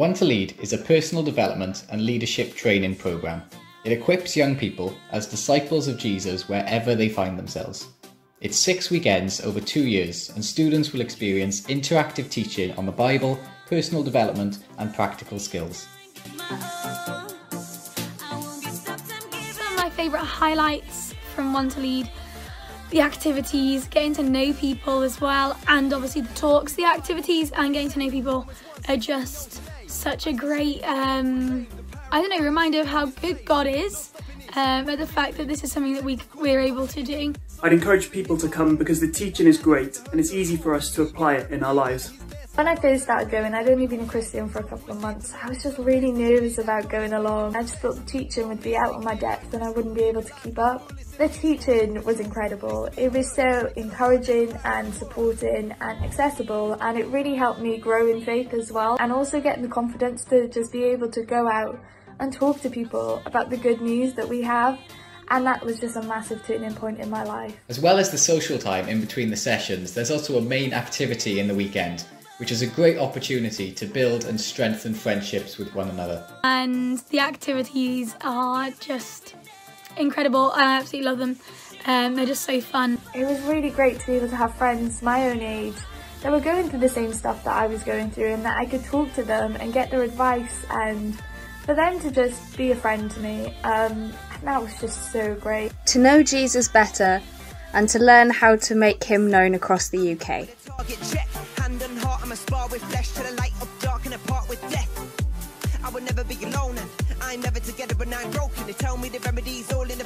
One2Lead is a personal development and leadership training program. It equips young people as disciples of Jesus wherever they find themselves. It's six weekends over two years, and students will experience interactive teaching on the Bible, personal development, and practical skills. Some of my favourite highlights from One2Lead the activities, getting to know people as well, and obviously the talks, the activities, and getting to know people are just such a great, um, I don't know, reminder of how good God is, um, and the fact that this is something that we we're able to do. I'd encourage people to come because the teaching is great and it's easy for us to apply it in our lives. When I first started going, I'd only been a Christian for a couple of months. I was just really nervous about going along. I just thought the teaching would be out of my depth and I wouldn't be able to keep up. The teaching was incredible. It was so encouraging and supporting and accessible and it really helped me grow in faith as well and also getting the confidence to just be able to go out and talk to people about the good news that we have and that was just a massive turning point in my life. As well as the social time in between the sessions, there's also a main activity in the weekend which is a great opportunity to build and strengthen friendships with one another. And the activities are just incredible. I absolutely love them. Um, they're just so fun. It was really great to be able to have friends my own age that were going through the same stuff that I was going through and that I could talk to them and get their advice and for them to just be a friend to me. Um, that was just so great. To know Jesus better and to learn how to make him known across the UK. I never be alone and I'm never together I'm broken. They tell me the remedy's all in